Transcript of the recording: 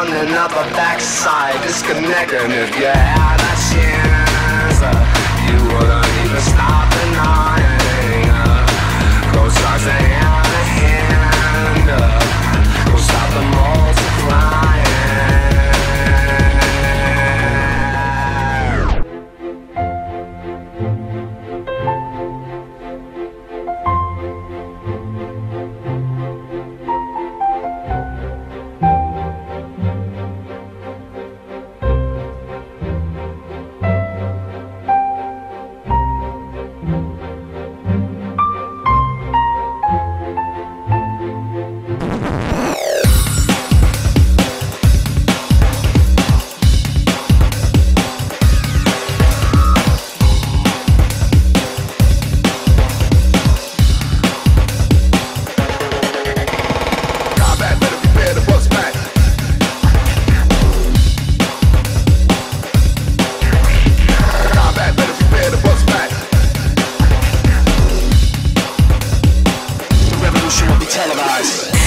running up a backside Disconnecting. If you had a chance You wouldn't even stop and televised.